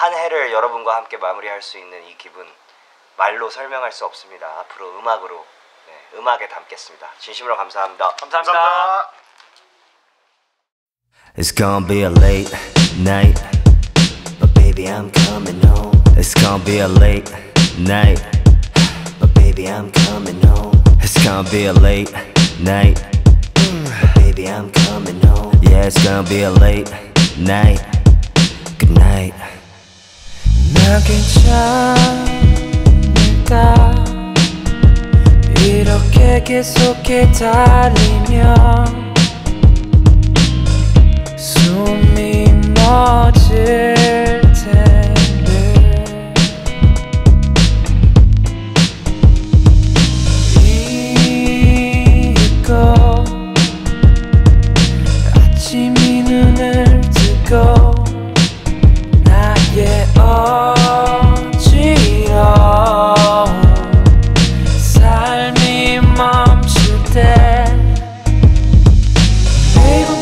한 해를 여러분과 함께 마무리할 수 있는 이 기분 말로 설명할 수 없습니다. 앞으로 음악으로 네, 음악에 담겠습니다. 진심으로 감사합니다. 감사합니다. It's gonna be a late night, but baby I'm coming home. It's gonna be a late night, but baby I'm coming home. It's gonna be a late night, but baby I'm coming home. Yeah, it's gonna be a late night. Good night. 나 괜찮을까? 이렇게 계속 기다리면 어지러운 삶이 멈출 때 Babe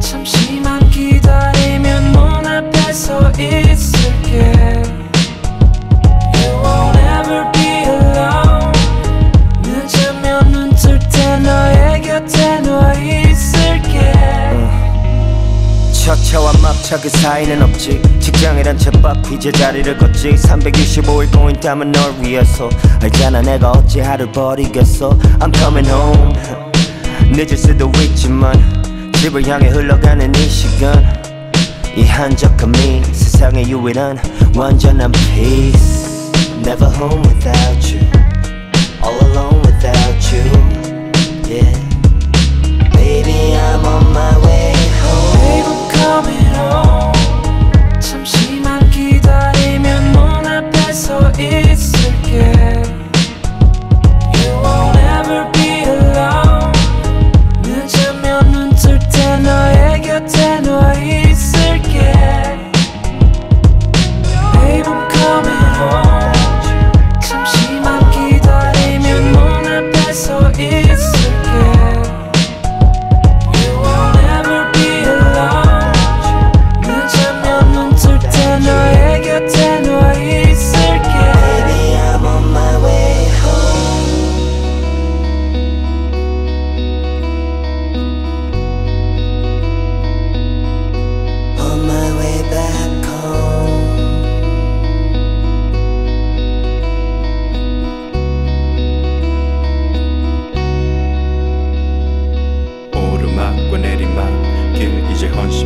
잠시만 기다리면 문 앞에 서 있을게 첫차와 막차 그 사이는 없지. 직장이란 제밥 이제 자리를 걷지. 365일 고인 땀은 널 위해서. 알잖아 내가 어찌 하루 버리겠어. I'm coming home. 늦을 수도 있지만 집을 향해 흘러가는 이 시간. 이 한적함이 세상의 유일한 완전한 peace. Never home without you. All alone without you. Yeah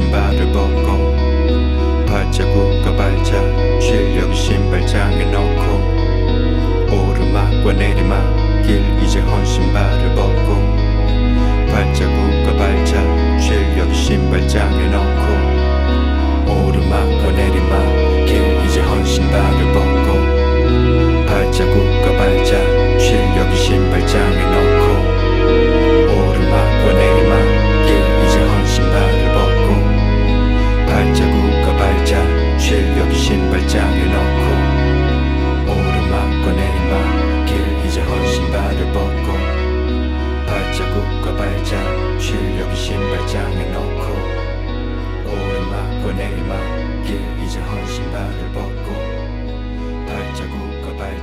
신발을 벗고 발자국과 발자 실력 신발장에 넣고 오르막과 내리막 길 이제 헌신발을 벗고 발자국과 발자 실력 신발장에 넣고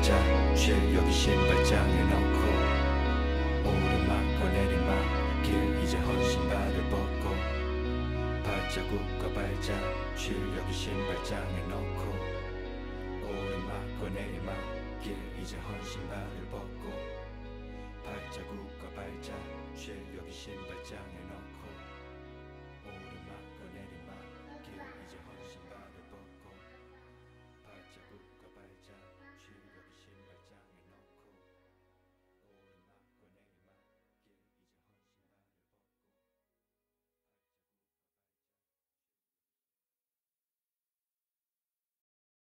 발자국과 발자 실력 신발장에 넣고 오르막과 내리막 길 이제 헌신발을 벗고 발자국과 발자 실력 신발장에 넣고 오르막과 내리막 길 이제 헌신발을 벗고